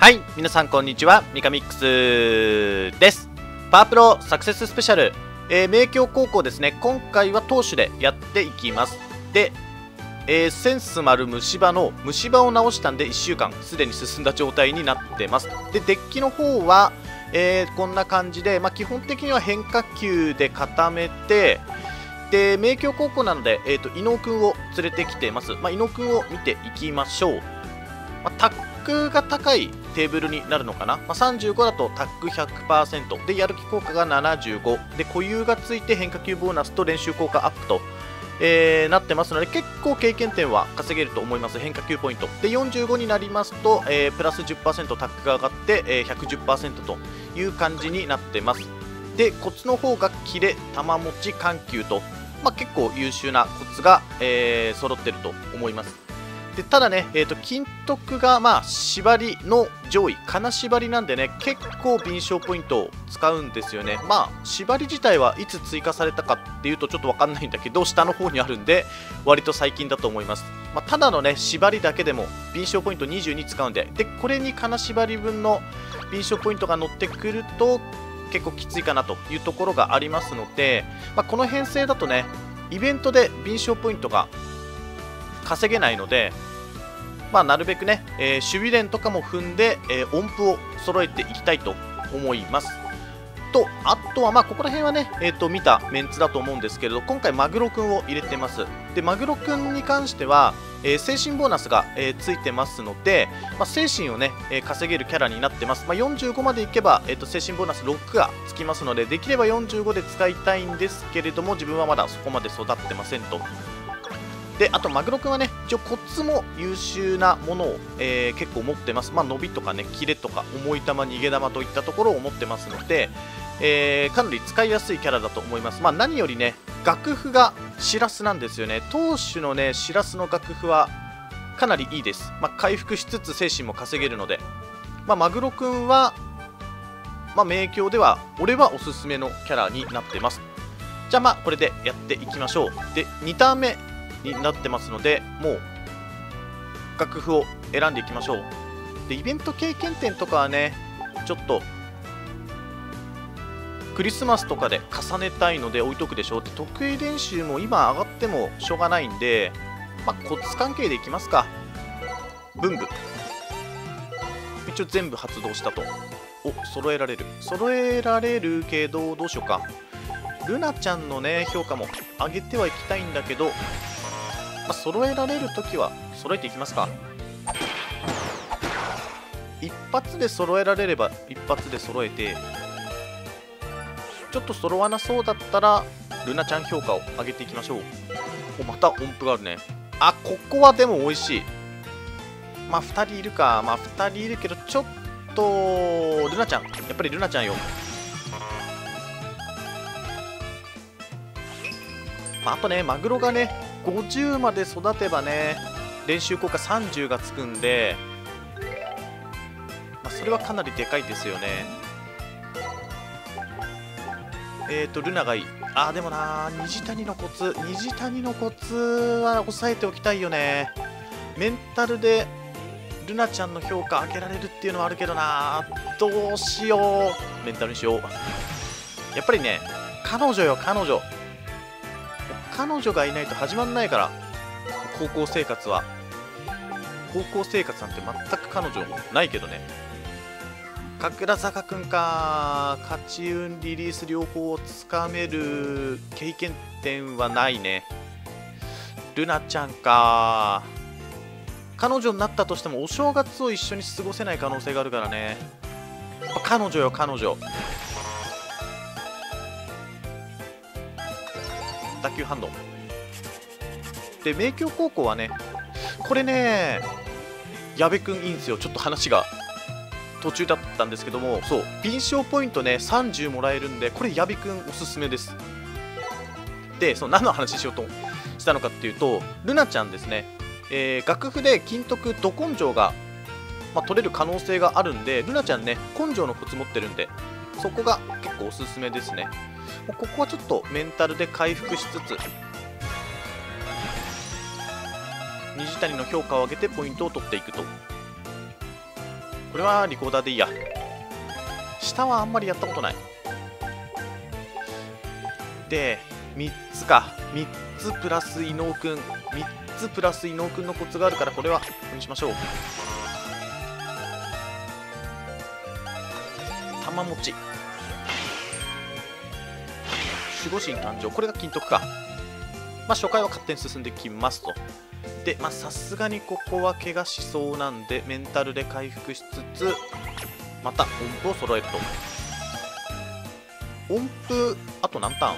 はい、皆さんこんにちは、ミカミックスです。パワープロサクセススペシャル、えー、名京高校ですね、今回は投手でやっていきます。で、えーセンス丸虫歯の虫歯を直したんで1週間すでに進んだ状態になってます。で、デッキの方は、えーこんな感じで、まあ、基本的には変化球で固めて、で、名京高校なので、えー、と伊野尾君を連れてきてます。まあ、伊野尾君を見ていきましょう。まあ、タックが高いテーブルになるのかな、まあ、35だとタック100%でやる気効果が75で固有がついて変化球ボーナスと練習効果アップと、えーなってますので結構経験点は稼げると思います。変化球ポイント。で45になりますと、えープラス10%タックが上がって、えー110%という感じになってます。でコツの方がキレ玉持ち緩急と、まあ、結構優秀なコツが、えー揃ってると思います。でただね、えー、と金徳がまあ縛りの上位金縛りなんでね結構敏捷ポイントを使うんですよね。まあ縛り自体はいつ追加されたかっていうとちょっとわかんないんだけど下の方にあるんで割と最近だと思います、まあ、ただのね縛りだけでも敏捷ポイント22使うんででこれに金縛り分の敏捷ポイントが乗ってくると結構きついかなというところがありますので、まあ、この編成だとねイベントで敏捷ポイントが稼げないので、まあ、なるべくね、えー守備練とかも踏んで、えー音符を揃えていきたいと思います。と、あとは、まあ、ここら辺はね、えー、と見たメンツだと思うんですけれど、今回、マグロくんを入れてます。で、マグロくんに関しては、えー精神ボーナスが、えーついてますので、まあ、精神をね、えー稼げるキャラになってます。まあ、45までいけば、えー、と精神ボーナス6がつきますので、できれば45で使いたいんですけれども、自分はまだそこまで育ってませんと。であとマグロくんはね一応コツも優秀なものを、えー結構持ってます、まあ、伸びとかねキレとか重い球逃げ球といったところを持ってますので、えーかなり使いやすいキャラだと思います、まあ、何よりね楽譜がシラスなんですよね。投手のねシラスの楽譜はかなりいいです、まあ、回復しつつ精神も稼げるので、ま、マグロくんは、まあ、名鏡では俺はおすすめのキャラになってます。じゃあまあこれでやっていきましょう。で2ターン目。になってますのでもう楽譜を選んでいきましょう。でイベント経験点とかはねちょっとクリスマスとかで重ねたいので置いとくでしょうって得意練習も今上がってもしょうがないんでまあコツ関係でいきますか。文具一応全部発動したと。お揃えられる。揃えられるけどどうしようか。ルナちゃんのね評価も上げてはいきたいんだけど、まあ、揃えられるときは揃えていきますか。一発で揃えられれば一発で揃えてちょっと揃わなそうだったらルナちゃん評価を上げていきましょう。おまた音符があるね。あここはでも美味しい。まあ2人いるか。まあ2人いるけどちょっとルナちゃん。やっぱりルナちゃんよ。まあ、あとね、マグロがね、50まで育てばね、練習効果30がつくんで、まあ、それはかなりでかいですよね。えーと、ルナがいい。あー、でもな、虹谷のコツ、虹谷のコツは押さえておきたいよね。メンタルでルナちゃんの評価上げられるっていうのはあるけどな、どうしよう。メンタルにしよう。やっぱりね、彼女よ、彼女。彼女がいないと始まんないから。高校生活は。高校生活なんて全く彼女ないけどね。神楽坂くんか。勝ち運リリース両方をつかめる経験点はないね。ルナちゃんか。彼女になったとしてもお正月を一緒に過ごせない可能性があるからね。彼女よ彼女。打球ハンドで明京高校はねこれね矢部君いいんですよ。ちょっと話が途中だったんですけどもそう敏捷ポイントね30もらえるんでこれ矢部君おすすめです。でその何の話しようとしたのかっていうとルナちゃんですね、えー楽譜で金徳ど根性が、まあ、取れる可能性があるんでルナちゃんね根性のコツ持ってるんでそこが結構おすすめですね。ここはちょっとメンタルで回復しつつ虹谷の評価を上げてポイントを取っていくと。これはリコーダーでいいや。下はあんまりやったことない。で3つか。3つプラス伊野尾くん。3つプラス伊野尾くんのコツがあるからこれはここにしましょう。玉持ち。守護神誕生。これが金徳か。まあ初回は勝手に進んできますと。でまさすがにここは怪我しそうなんでメンタルで回復しつつまた音符を揃えると。音符あと何ターン？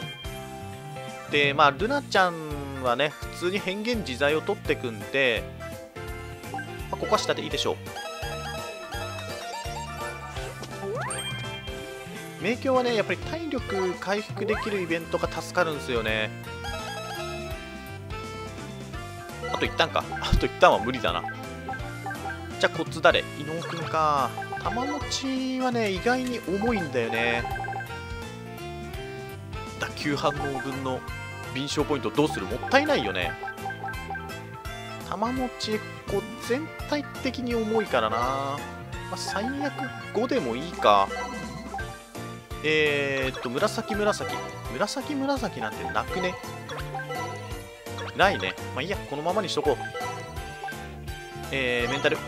でまあルナちゃんはね普通に変幻自在を取ってくんで、まあ、ここは下でいいでしょう。迷宮はねやっぱり体力回復できるイベントが助かるんですよね。あと一旦か。あと一旦は無理だな。じゃあコツ誰？伊野尾くんか。玉持ちはね意外に重いんだよね。打球反応分の敏捷ポイントどうする？もったいないよね。玉持ちこう全体的に重いからな、まあ、最悪5でもいいか。えー、っと紫紫。紫紫なんてなくね？ないね。まあいいや。このままにしとこう。えー、メンタル。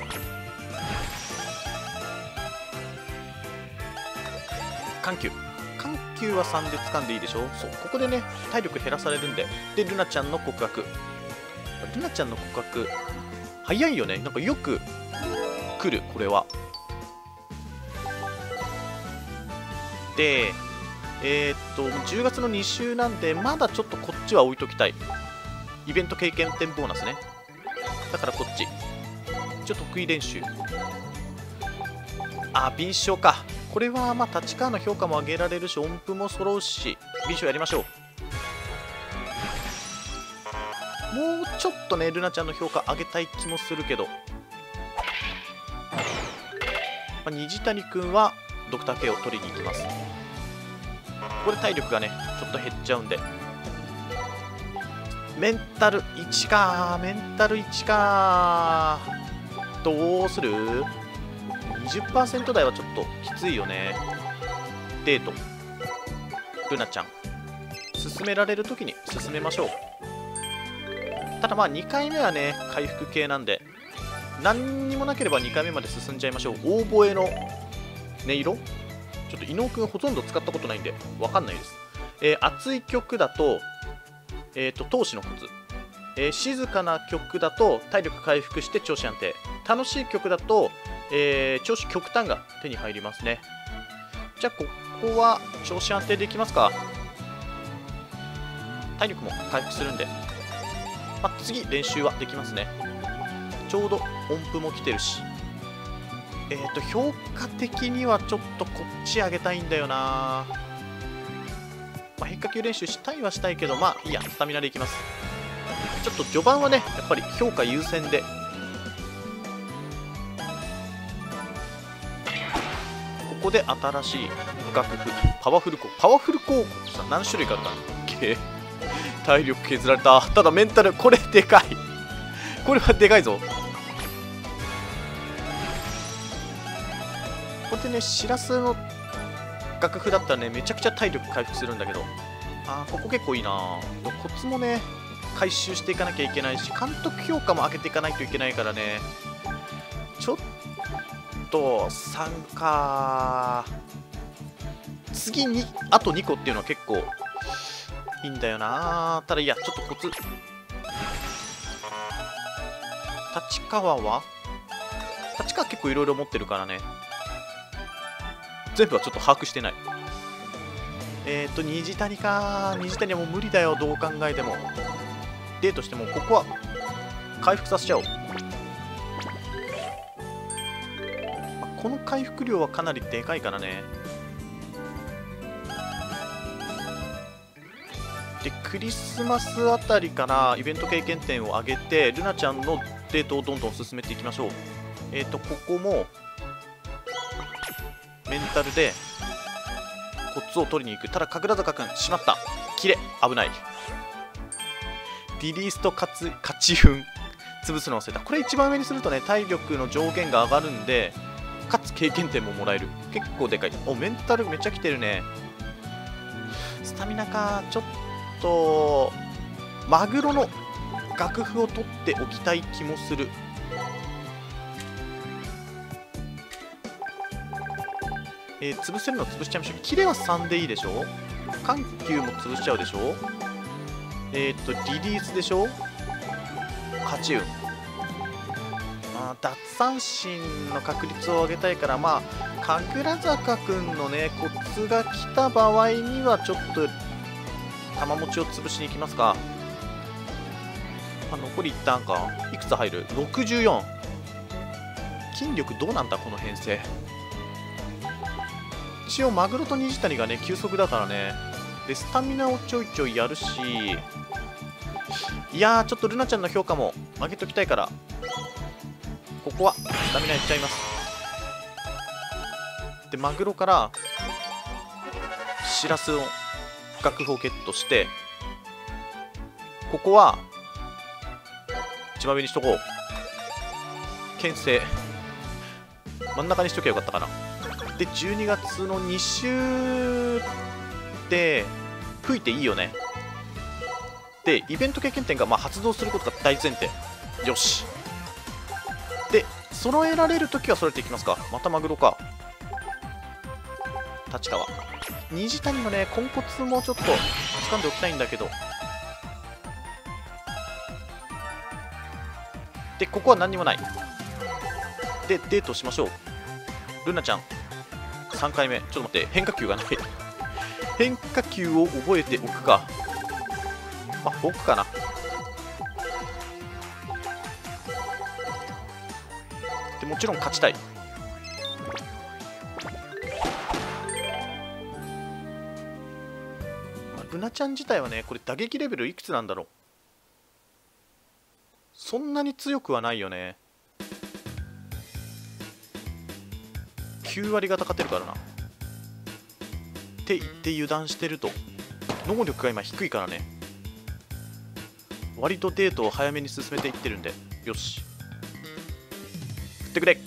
緩急。緩急は3で掴んでいいでしょ？そう。ここでね体力減らされるんで。でルナちゃんの告白。ルナちゃんの告白早いよね。なんかよく来るこれは。でえー、っと10月の2週なんでまだちょっとこっちは置いときたい。イベント経験点ボーナスね。だからこっち。一応得意練習。あ敏捷か。これはまあ立川の評価も上げられるし音符も揃うし敏捷やりましょう。もうちょっとねルナちゃんの評価上げたい気もするけど、まあ、虹谷くんはドクター K を取りに行きます。ここで体力がねちょっと減っちゃうんで。メンタル1かメンタル1か。どうする？20%台はちょっときついよね。デート。ルナちゃん。進められる時に進めましょう。ただまあ2回目はね回復系なんで何にもなければ2回目まで進んじゃいましょう。オーボエの音色？ちょっと伊野尾くんほとんど使ったことないんでわかんないです。えー、熱い曲だとえっ、ー、と闘志のコツ。えー、静かな曲だと体力回復して調子安定。楽しい曲だと、えー、調子極端が手に入りますね。じゃあここは調子安定できますか。体力も回復するんで、まあ、次練習はできますね。ちょうど音符も来てるし。えっ、ー、と評価的にはちょっとこっち上げたいんだよな。まあ、変化球練習したいはしたいけどまあいいやスタミナでいきます。ちょっと序盤はねやっぱり評価優先で。ここで新しい楽譜パワフルコパワフルコーさ何種類かあったっけ？体力削られた。ただメンタルこれでかい。これはでかいぞ。こでねしらすの楽譜だったらねめちゃくちゃ体力回復するんだけど。あーここ結構いいな。コツもね回収していかなきゃいけないし監督評価も上げていかないといけないからね。ちょっと3か次にあと2個っていうのは結構いいんだよな。ただいやちょっとコツ。立川は？立川結構いろいろ持ってるからね。全部はちょっと把握してない。えっ、ー、と虹谷か。虹谷はもう無理だよ。どう考えても。デートしてもここは回復させちゃおう。この回復量はかなりでかいからね。でクリスマスあたりからイベント経験点を上げてルナちゃんのデートをどんどん進めていきましょう。えっ、ー、とここもメンタルでコツを取りに行く。ただ神楽坂君しまった。キレ危ない。リリースと勝ち勝ち運。潰すの忘れた。これ一番上にするとね体力の上限が上がるんでかつ経験点ももらえる。結構でかい。おメンタルめっちゃ来てるね。スタミナか。ちょっとマグロの楽譜を取っておきたい気もする。えー、潰せるの潰しちゃいましょう。キレは3でいいでしょ緩急も潰しちゃうでしょえっ、とリリースでしょ勝ち運。あ奪三振の確率を上げたいからまあ神楽坂君のねコツが来た場合にはちょっと玉持ちを潰しに行きますか。あ残り1ターンか。いくつ入る？64筋力どうなんだこの編成。一応マグロと虹谷がね急速だからね。でスタミナをちょいちょいやるしいやーちょっとルナちゃんの評価も上げときたいからここはスタミナいっちゃいます。でマグロからしらすの楽譜をゲットしてここは一番上にしとこう。牽制。真ん中にしときゃよかったかな。で12月の2週で吹いていいよね。でイベント経験点がまあ発動することが大前提。よし。で揃えられるときは揃えていきますか。またマグロか。立川。虹谷のね豚骨もちょっと掴んでおきたいんだけど。でここは何にもない。でデートしましょう。ルナちゃん。3回目。ちょっと待って。変化球がない。変化球を覚えておくか。まあ僕かな。でもちろん勝ちたい。ルナちゃん自体はねこれ打撃レベルいくつなんだろう。そんなに強くはないよね。9割方勝てるからな。って言って油断してると。能力が今低いからね。割とデートを早めに進めていってるんで。よし。振ってくれ。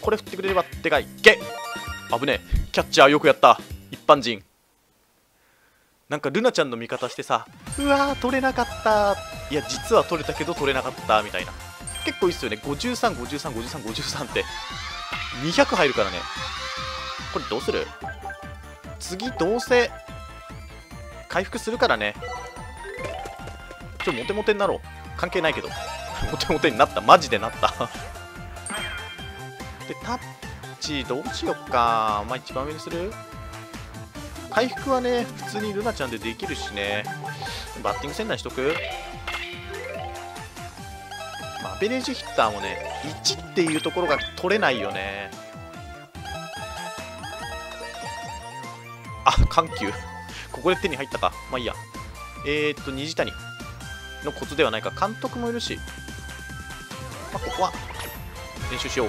これ振ってくれればでかい。ゲ危ねえ。キャッチャーよくやった。一般人。なんかルナちゃんの味方してさうわー取れなかった。いや実は取れたけど取れなかった。みたいな。結構いいっすよね。53535353って。200入るからね。これどうする？次どうせ回復するからね。ちょモテモテになろう。関係ないけど。モテモテになった。マジでなった。でタッチどうしよっか。まあ一番上にする？回復はね普通にルナちゃんでできるしね。バッティングセンターにしとく？アベレージヒッターもね1っていうところが取れないよね。緩急。ここで手に入ったか。まあいいや。えー、っと虹谷のコツではないか。監督もいるし、まあ、ここは。練習しよう。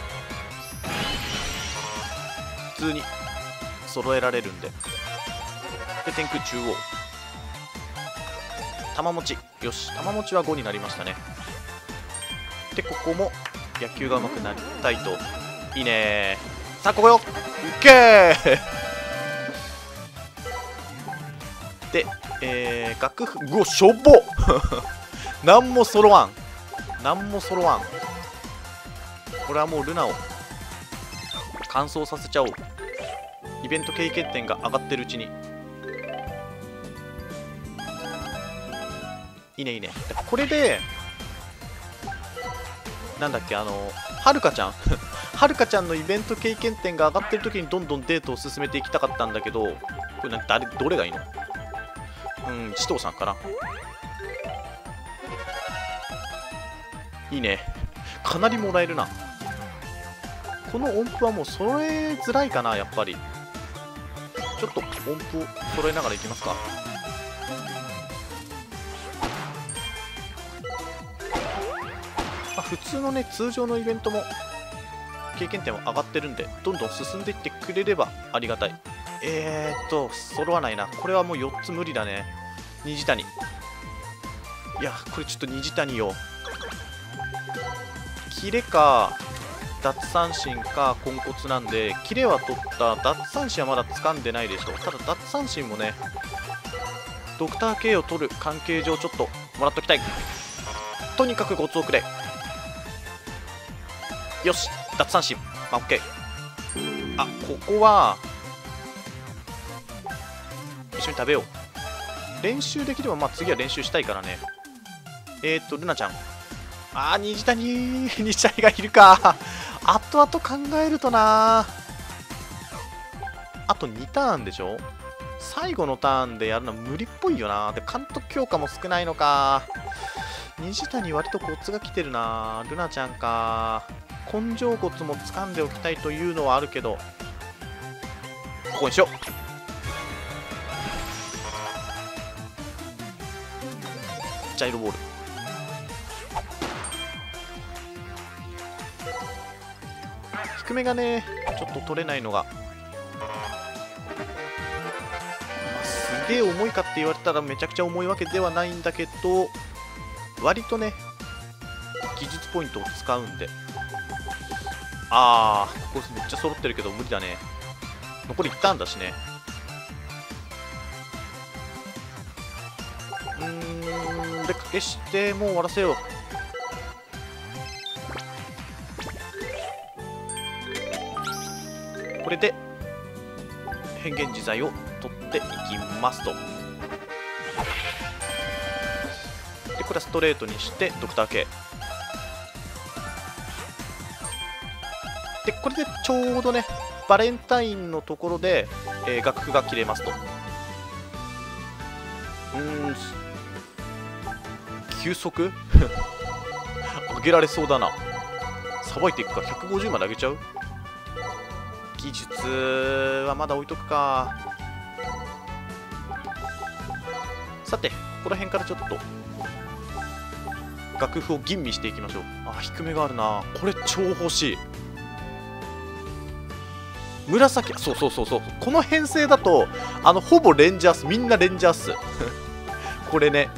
普通に揃えられるんで。で天空中央。玉持ち。よし。玉持ちは5になりましたね。でここも野球が上手くなりたいと。いいねさあここよ。いけー！でえー、楽譜うわしょぼなんも揃わん。なんも揃わん。これはもうルナを乾燥させちゃおう。イベント経験点が上がってるうちに。いいねいいね。これでなんだっけあのはるかちゃん。はるかちゃんのイベント経験点が上がってる時にどんどんデートを進めていきたかったんだけどこれな誰どれがいいの？ん紫藤さんかないいね。かなりもらえるな。この音符はもう揃えづらいかなやっぱり。ちょっと音符を揃えながらいきますか。まあ、普通のね通常のイベントも経験点は上がってるんでどんどん進んでいってくれればありがたい。えーっと揃わないな。これはもう4つ無理だね。虹谷いやこれちょっと虹谷よ。キレか奪三振かポンコツなんでキレは取った。奪三振はまだ掴んでないでしょただ奪三振もねドクター K を取る関係上ちょっともらっときたい。とにかくごつをくれよし奪三振。まあ OK あここは一緒に食べよう。練習できればまあ次は練習したいからね。えー、っとルナちゃん。あー虹谷虹谷がいるか。後々考えるとな。あと2ターンでしょ？最後のターンでやるのは無理っぽいよな。で監督強化も少ないのか。虹谷割とコツが来てるな。ルナちゃんか。根性コツも掴んでおきたいというのはあるけど。ここにしよう。ジャイロボール。低めがねちょっと取れないのが、すげえ重いかって言われたらめちゃくちゃ重いわけではないんだけど割とね技術ポイントを使うんで。あーここめっちゃ揃ってるけど無理だね。残り1ターンだしね。ーんで掛けしてもう終わらせよう。これで変幻自在を取っていきますと。でこれはストレートにしてドクター K でこれでちょうどねバレンタインのところで、えー、楽譜が切れますと。うん急速上げられそうだな。さばいていくか。150まで上げちゃう？技術はまだ置いとくか。さてここら辺からちょっと。楽譜を吟味していきましょう。あ低めがあるな。これ超欲しい。紫そうそうそうそう。この編成だとあのほぼレンジャース。みんなレンジャース。これね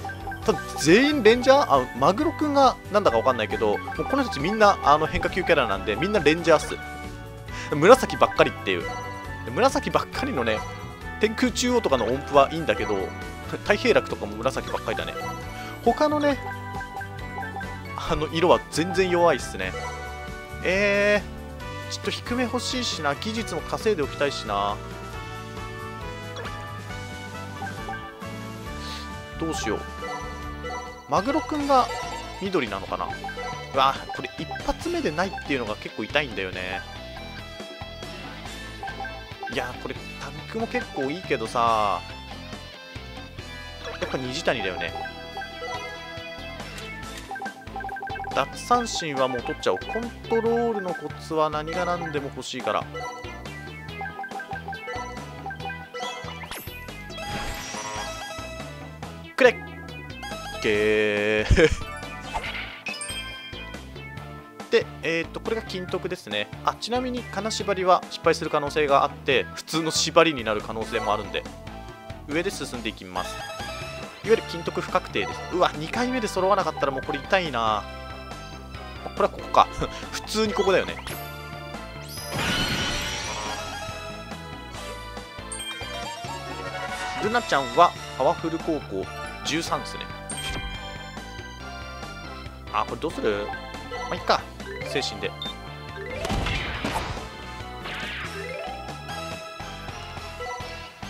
多分全員レンジャー？あマグロくんがなんだかわかんないけどもうこの人たちみんなあの変化球キャラなんでみんなレンジャース紫ばっかりっていう。紫ばっかりのね天空中央とかの音符はいいんだけど太平楽とかも紫ばっかりだね。他のねあの色は全然弱いっすね。えー、ちょっと低め欲しいしな。技術も稼いでおきたいしな。どうしよう。マグロくんが緑なのかな？うわこれ一発目でないっていうのが結構痛いんだよね。いやこれタッグも結構いいけどさやっぱ虹谷だよね。奪三振はもう取っちゃおう。コントロールのコツは何が何でも欲しいから。くれけーで、えー、とこれが金徳ですね。あちなみに金縛りは失敗する可能性があって普通の縛りになる可能性もあるんで上で進んでいきます。いわゆる金徳不確定です。うわ2回目で揃わなかったらもうこれ痛いな。これはここか。普通にここだよね。ルナちゃんはパワフル高校13ですね。あこれどうする？まあいっか。精神で。こ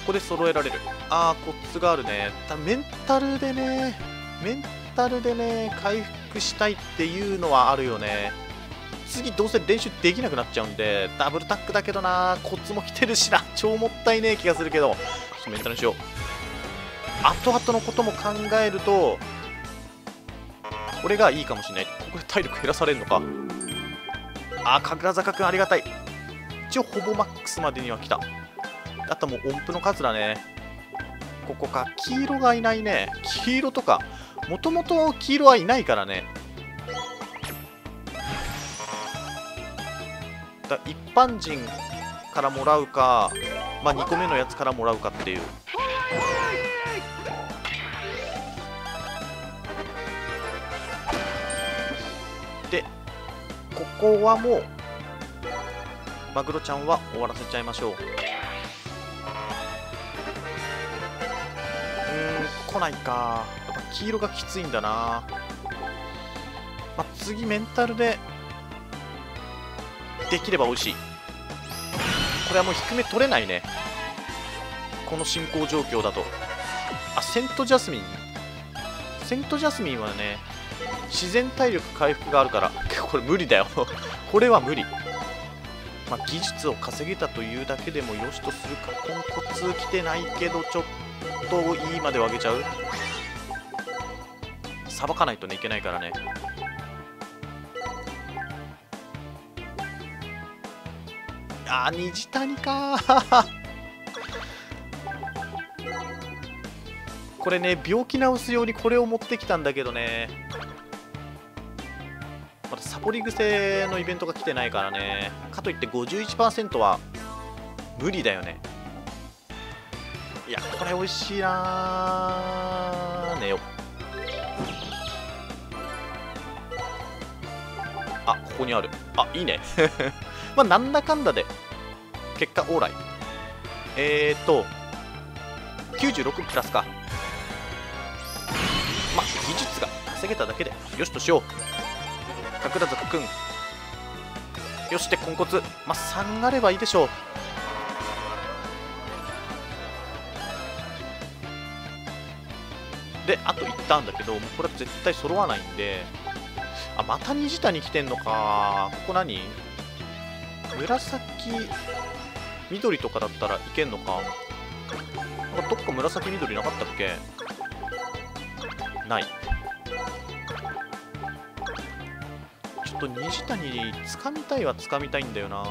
こで揃えられる。ああコツがあるね。たメンタルでね。メンタルでね回復したいっていうのはあるよね。次どうせ練習できなくなっちゃうんでダブルタックだけどな。コツも来てるしな。超もったいねえ気がするけど。ちょっとメンタルにしよう。後々のことも考えるとこれがいいかもしれない。ここで体力減らされるのか。あ神楽坂くんありがたい。一応ほぼマックスまでには来た。あともう音符の数だね。ここか。黄色がいないね。黄色とか。もともと黄色はいないからね。だ一般人からもらうかまあ2個目のやつからもらうかっていう。ここはもうマグロちゃんは終わらせちゃいましょう。うん来ないか。やっぱ黄色がきついんだな、まあ、次メンタルでできれば美味しい。これはもう低め取れないね。この進行状況だと。あセントジャスミン。セントジャスミンはね自然体力回復があるから これ無理だよ。これは無理。まあ、技術を稼げたというだけでもよしとするか。ポンコツ来てないけどちょっといいまで上げちゃう。さばかないとねいけないからね。あー虹谷か。これね病気治すようにこれを持ってきたんだけどね。まだサポリ癖のイベントが来てないからね。かといって51%は無理だよね。いやこれ美味しいなーね。よあここにある。あいいね。まあなんだかんだで。結果オーライ。えーと96プラスか。まあ技術が稼げただけでよしとしよう。桜坂くんよしでポンコツまあ3あればいいでしょう。であと1ターンだけどもうこれは絶対揃わないんで。あまた虹谷来てんのか。ここ何？紫緑とかだったらいけんのか。なんかどっか紫緑なかったっけ？ない。っと虹谷掴みたいは掴みたいんだよな。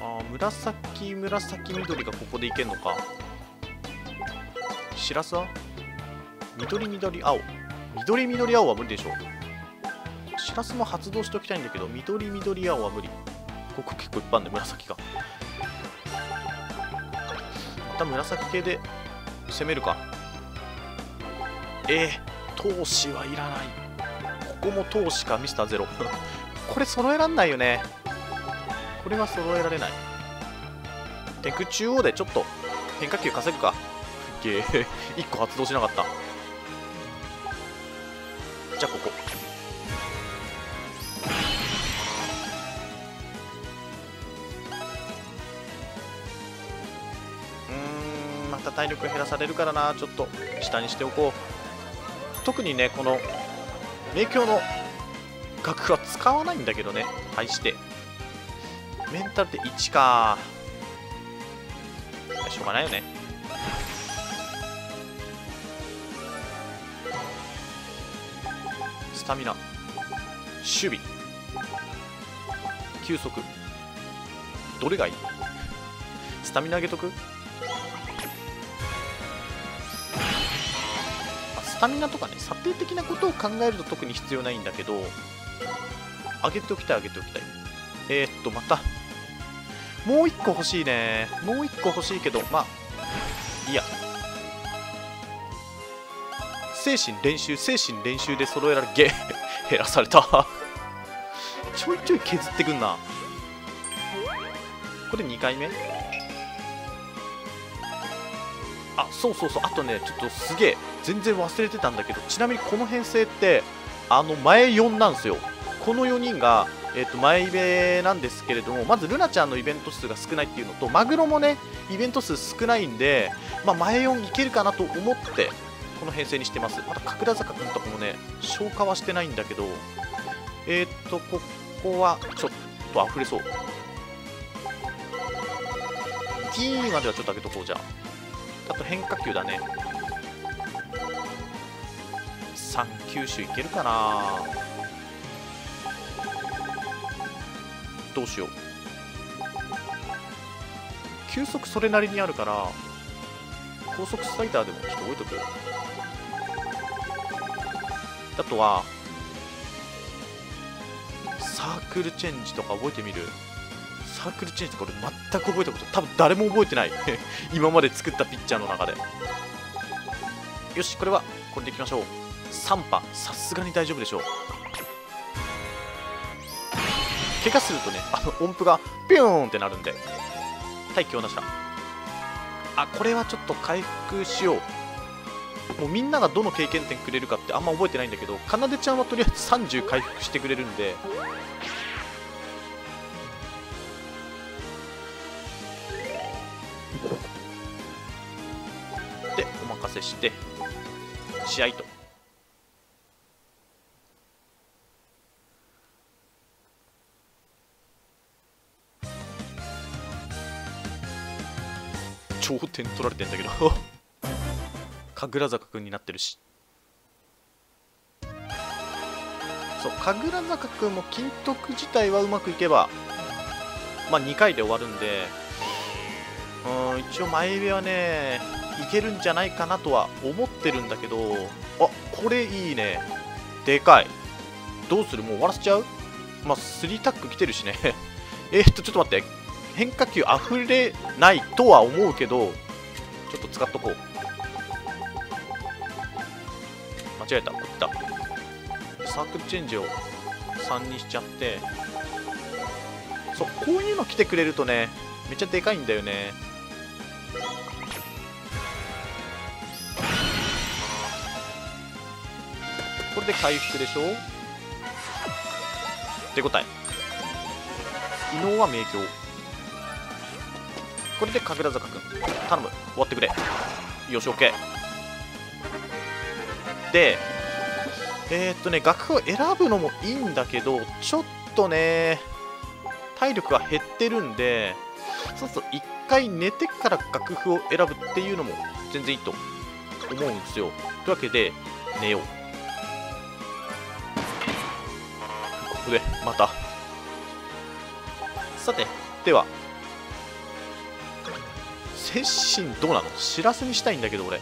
あ紫紫緑がここでいけんのか。しらすは？緑緑青。緑緑青は無理でしょ。しらすも発動しておきたいんだけど緑緑青は無理。ここ結構いっぱいあるんだ紫が。また紫系で攻めるか。えー、投資はいらない。ここも投資かミスターゼロ。これ揃えらんないよね。これは揃えられない。天空中央でちょっと変化球稼ぐか。げえ1個発動しなかった。じゃあここ。うんまた体力減らされるからな。ちょっと下にしておこう。特にねこの迷宮の額は使わないんだけどね。対して。メンタルで1か。しょうがないよね。スタミナ。守備。球速どれがいい？スタミナ上げとく？スタミナとかね査定的なことを考えると特に必要ないんだけど上げておきたい上げておきたい。えー、っとまた。もう1個欲しいね。もう1個欲しいけどまあいいや。精神練習精神練習で揃えられゲ 減らされた。ちょいちょい削ってくんな。これ2回目？あそうそうそう。あとねちょっとすげえ全然忘れてたんだけどちなみにこの編成ってあの前4なんですよ。この4人が、えー、と前イベなんですけれどもまずルナちゃんのイベント数が少ないっていうのとマグロもねイベント数少ないんで、まあ、前4いけるかなと思ってこの編成にしてます。また神楽坂君とかもね消化はしてないんだけどえっ、ー、とここはちょっと溢れそう。D まではちょっと上げとこうじゃあ。あと変化球だね。3球種いけるかな。どうしよう。球速それなりにあるから高速スライダーでもちょっと置いとく？あとはサークルチェンジとか覚えてみる？サークルチェンジってこれ全く覚えたこと多分誰も覚えてない。今まで作ったピッチャーの中で。よしこれはこれでいきましょう。3波さすがに大丈夫でしょう。怪我するとねあの音符がピューンってなるんで対強なしだあこれはちょっと回復しよう。もうみんながどの経験点くれるかってあんま覚えてないんだけどかなでちゃんはとりあえず30回復してくれるんでして試合と。超点取られてんだけど。神楽坂くんになってるし。そう神楽坂くんも金徳自体はうまくいけばまあ2回で終わるんでうん一応前上はねいけるんじゃないかなとは思ってるんだけどあこれいいね。でかい。どうする？もう終わらせちゃう？まあ3タック来てるしね。えっとちょっと待って。変化球溢れないとは思うけどちょっと使っとこう。間違えた。こっちだサークルチェンジを3にしちゃって。そうこういうの来てくれるとねめっちゃでかいんだよね。これで回復でしょ？手応え。異能は明鏡これで神楽坂くん頼む。終わってくれ。よし OK でえー、っとね楽譜を選ぶのもいいんだけどちょっとね体力が減ってるんでそうすると一回寝てから楽譜を選ぶっていうのも全然いいと思うんですよ。というわけで寝ようここでまた。さてでは。接心どうなの？知らせにしたいんだけど俺。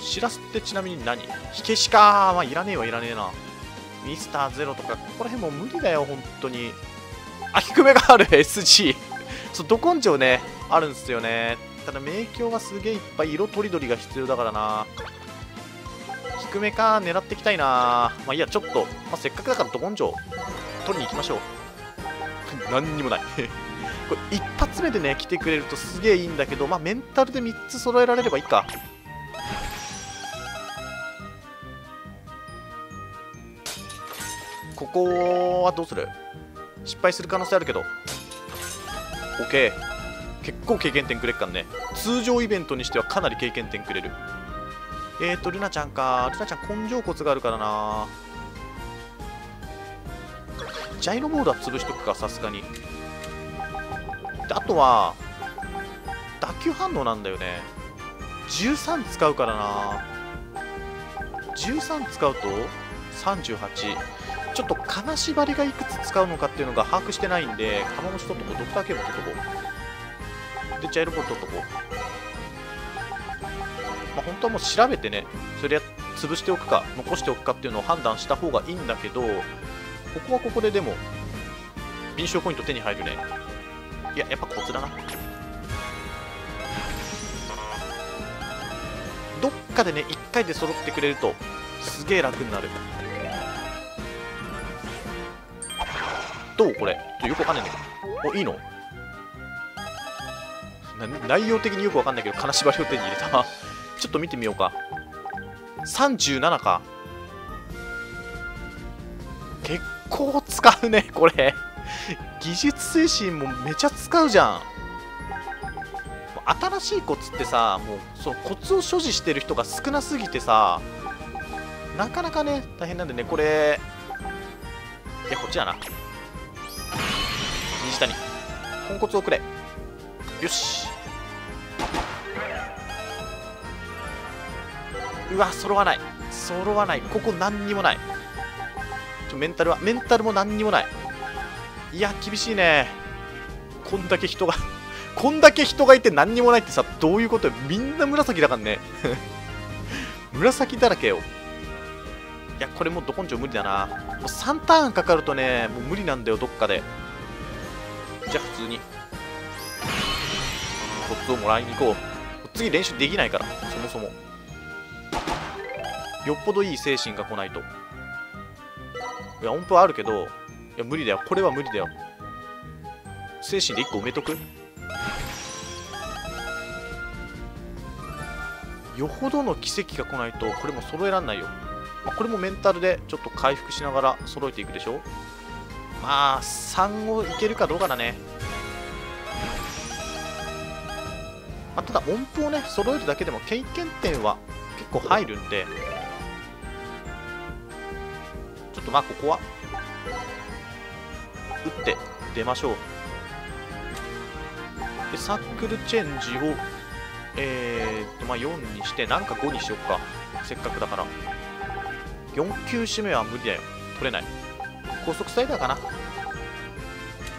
しらすってちなみに何？火消しかまあいらねえはいらねえな。ミスターゼロとか。ここら辺も無理だよ本当に。あ低めがある。SG そうど根性ねあるんですよね。ただ明鏡はすげえいっぱい。色とりどりが必要だからな。低めか狙っていきたいな。まあいいやちょっと、まあ、せっかくだからど根性取りに行きましょう。何にもない。これ一発目でね来てくれるとすげえいいんだけどまあメンタルで3つ揃えられればいいか。ここはどうする？失敗する可能性あるけど。OK 結構経験点くれっかんね。通常イベントにしてはかなり経験点くれる。えーとルナちゃんか。ルナちゃん根性骨があるからな。ジャイロボールは潰しとくかさすがに。であとは打球反応なんだよね。13使うからな。13使うと38ちょっと金縛りがいくつ使うのかっていうのが把握してないんで釜虫取っとこう。ドクターケーも取っとこう。でジャイロボール取っとこう。まあ本当はもう調べてねそれ潰しておくか残しておくかっていうのを判断した方がいいんだけどここはここででも敏捷ポイント手に入るね。いややっぱコツだな。どっかでね1回で揃ってくれるとすげえ楽になる。どうこれ？ちょよくわかんないんだけど。おいいの？内容的によくわかんないけど金縛りを手に入れた。と見てみようか。37か。結構使うね これ。技術精神もめちゃ使うじゃん。新しいコツってさもうそのコツを所持してる人が少なすぎてさなかなかね大変なんでね。これいやこっちだな。右下に。ポンコツをくれ。よし。うわ揃わない。揃わない。ここ何にもない。ちょメンタルはメンタルも何にもない。いや厳しいね。こんだけ人が こんだけ人がいて何にもないってさどういうことよ。みんな紫だからね。紫だらけよ。いやこれもうど根性無理だな。もう3ターンかかるとねもう無理なんだよどっかで。じゃあ普通に。コツをもらいに行こう。次練習できないからそもそも。よっぽどいい精神が来ないと。いや音符はあるけどいや無理だよ。これは無理だよ。精神で1個埋めとく？よほどの奇跡が来ないとこれも揃えらんないよ、まあ、これもメンタルでちょっと回復しながら揃えていくでしょ？まあ3をいけるかどうかだね、まあ、ただ音符をね揃えるだけでも経験点は結構入るんで。ちょっとまあここは打って出ましょう。でサークルチェンジをえー、っとまあ4にしてなんか5にしよっか。せっかくだから。4球締めは無理だよ。取れない。高速スライダーかな。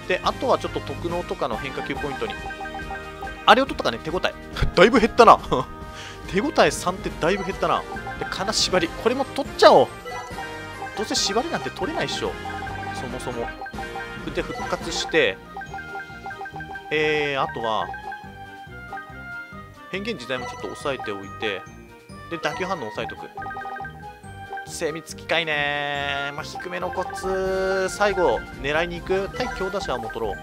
であとはちょっと特能とかの変化球ポイントに。あれを取ったかね。手応え。だいぶ減ったな。手応え3ってだいぶ減ったな。で金縛り。これも取っちゃおう。どうせ縛りなんて取れないっしょ。そもそも。で復活して。えー、あとは変幻自体もちょっと押さえておいて。で打球反応押さえとく。精密機械ね。まあ、低めのコツ。最後狙いに行く。対強打者はも取ろう。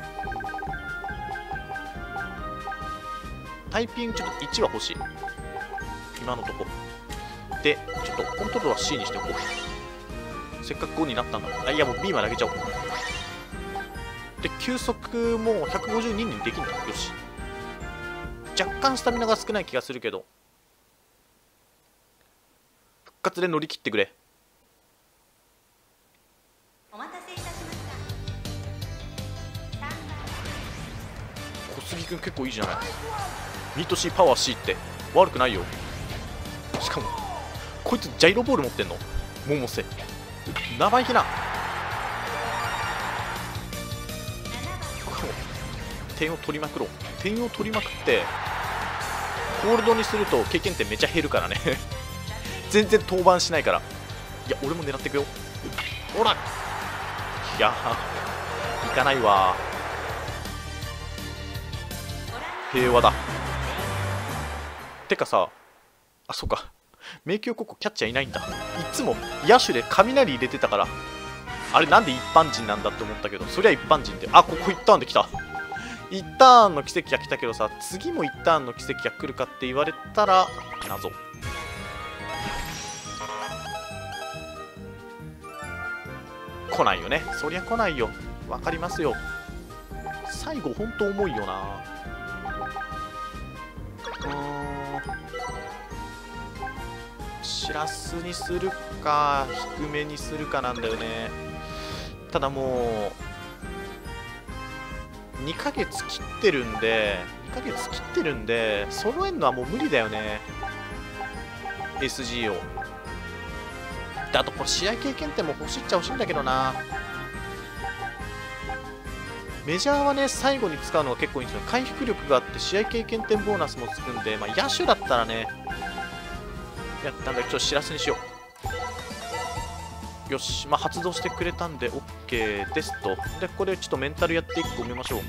タイピングちょっと1は欲しい。今のとこ。でちょっとコントロールは C にしておこう。せっかく5になったんだあいやもう B まで上げちゃおう。で球速も152にできんだ。よし。若干スタミナが少ない気がするけど。復活で乗り切ってくれ。お待たせいたしました小杉君結構いいじゃない。ミート C パワー C って。悪くないよ。しかもこいつジャイロボール持ってんの。百瀬。生意気な。点を取りまくろう。点を取りまくってホールドにすると経験点めちゃ減るからね。全然登板しないから。いや俺も狙っていくよ。ほら。いや行かないわ。平和だ。てかさあそうか。迷宮高校キャッチャーいないんだ。いつも野手で雷入れてたから。あれなんで一般人なんだって思ったけどそりゃ一般人であここ一旦で来た。一ターンの奇跡が来たけどさ次も一ターンの奇跡が来るかって言われたら謎。来ないよね。そりゃ来ないよ。わかりますよ。最後ほんと重いよな。うんしらすにするか低めにするかなんだよねただもう2ヶ月切ってるんで、2ヶ月切ってるんで、揃えるのはもう無理だよね。SG を。で、あとこれ試合経験点も欲しいっちゃ欲しいんだけどな。メジャーはね、最後に使うのが結構いいんですよ。回復力があって試合経験点ボーナスもつくんで、まあ、野手だったらね、やったんだけど、ちょっと知らせにしよう。よし、まあ、発動してくれたんで OK ですと。で、ここでちょっとメンタルやって1個埋めましょう。い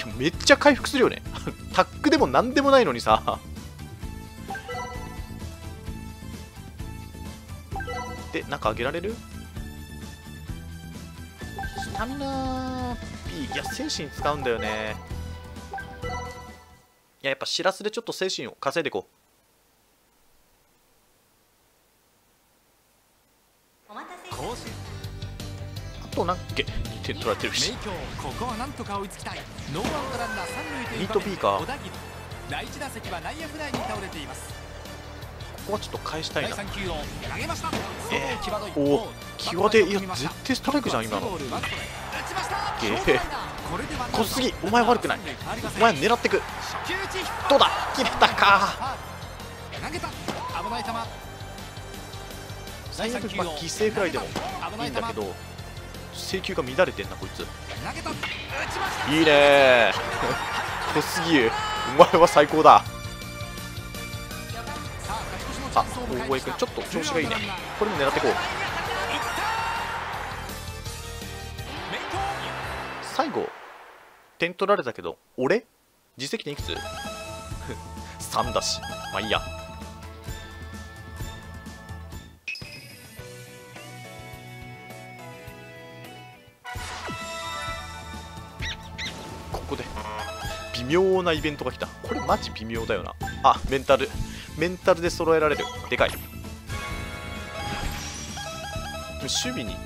や、めっちゃ回復するよね。タックでも何でもないのにさ。で、なんかあげられる？スタミナ P。いや、精神使うんだよね。いや、やっぱしらすでちょっと精神を稼いでいこうう。となんけ？2点取られてるし。ここはなんとか追いつきたい。ノーアウトランナー三塁というミート B か第一打席は内野フライに倒れています。ここはちょっと返したいな。えー、おお際でい。や絶対ストライクじゃん今の。ゲー小杉お前悪くない。お前狙ってく。どうだ？切れたか最悪、まあ、犠牲フライでもいいんだけど制球が乱れてんなこいつ。いいね小杉 お前は最高だ。あ大越君ちょっと調子がいいね。これも狙っていこう最後点取られたけど俺？実績点いくつ ?3 だし。まあいいや妙なイベントが来た。これマジ微妙だよな。あメンタル。メンタルで揃えられる。でかい。守備に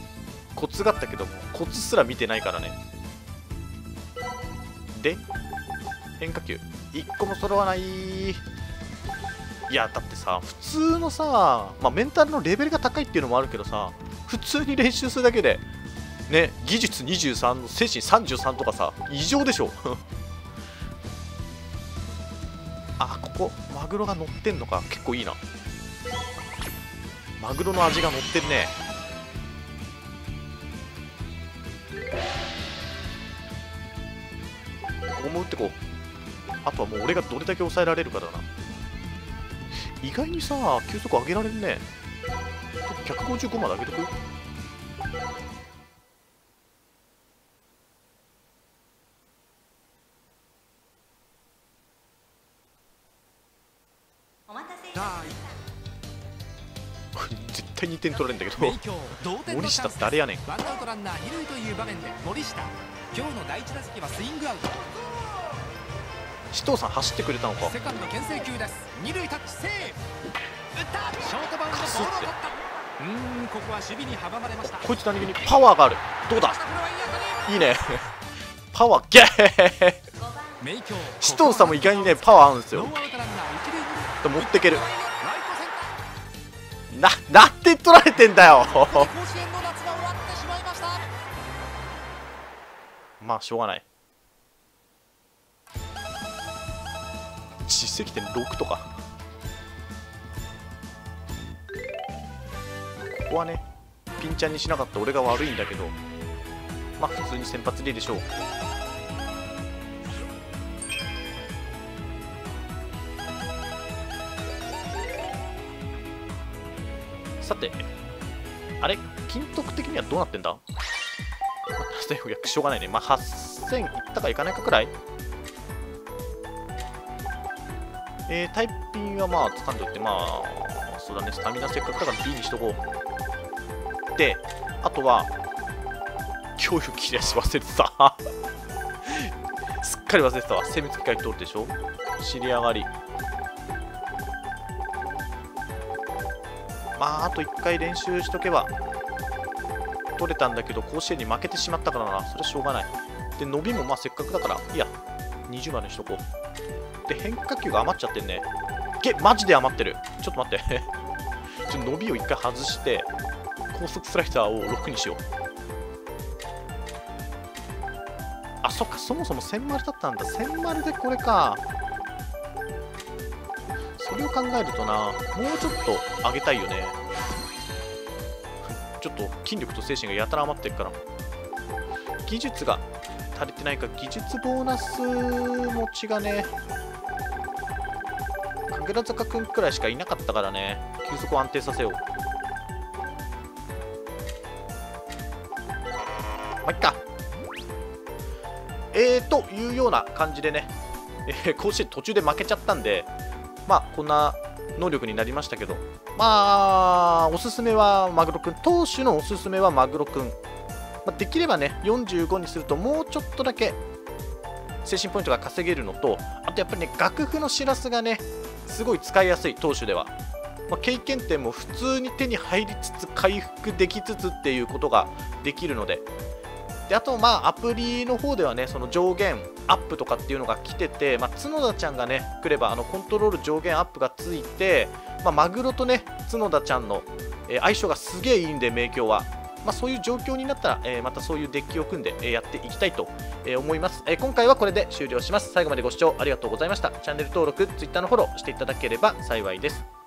コツがあったけどコツすら見てないからね。で変化球。1個も揃わない。いやだってさ普通のさ、まあ、メンタルのレベルが高いっていうのもあるけどさ普通に練習するだけでね技術23の精神33とかさ異常でしょ。あここマグロが乗ってんのか。結構いいな。マグロの味が乗ってるね。ここも打ってこう。あとはもう俺がどれだけ抑えられるかだな。意外にさ球速上げられるね。ちょっと155まで上げとく？点取られるんだけど森下誰やねん。ワンアウトランナー二塁という場面で森下。今日の第一打席はスイングアウト。首藤さん走ってくれたのか。セカンド牽制球です。二塁タッチセーフ。打った。ショートバウンドボールを取った。うんここは守備に阻まれました。こいつ何気にパワーがある。どうだ？いいね。パワーゲー。首藤さんも意外にねパワーあるんですよ。持ってけるな、なんで取られてんだよ。まあしょうがない。実績点6とか。ここはねピンチャンにしなかった俺が悪いんだけどまあ普通に先発でいいでしょう。さてあれ？金徳的にはどうなってんだ？しょうがないね。まあ8000いったかいかないかくらい？えー、タイピンはまあ掴んでおいてまあそうだね。スタミナせっかくだから B にしとこう。であとは教育切り足忘れてた。すっかり忘れてたわ。精密機械通るでしょ？尻上がり。まああと1回練習しとけば取れたんだけど甲子園に負けてしまったからな。それはしょうがない。で伸びもまあせっかくだからいや。20までにしとこう。って変化球が余っちゃってんね。げマジで余ってる。ちょっと待って。ちょっと伸びを一回外して高速スライダーを6にしよう。あそっか。そもそも1000丸だったんだ。1000丸でこれか。れを考えるとなもうちょっと上げたいよね。ちょっと筋力と精神がやたら余ってるから。技術が足りてないか技術ボーナス持ちがね神楽坂くんくらいしかいなかったからね。球速を安定させよう。まあいっか。えーというような感じでね、えー、甲子園途中で負けちゃったんでまあこんな能力になりましたけど。まあおすすめはマグロくん。投手のおすすめはマグロくん、まあ、できればね45にするともうちょっとだけ精神ポイントが稼げるのとあとやっぱりね楽譜のしらすがねすごい使いやすい投手では、まあ、経験点も普通に手に入りつつ回復できつつっていうことができるのでであとまあアプリの方ではねその上限アップとかっていうのが来てて、まあ、角田ちゃんがね来ればあのコントロール上限アップがついて、まあ、マグロとね角田ちゃんの、えー、相性がすげえいいんで名鏡は。まあ、そういう状況になったら、えー、またそういうデッキを組んで、えー、やっていきたいと、えー、思います、え今回はこれで終了します。最後までご視聴ありがとうございました。チャンネル登録 Twitter のフォローしていただければ幸いです。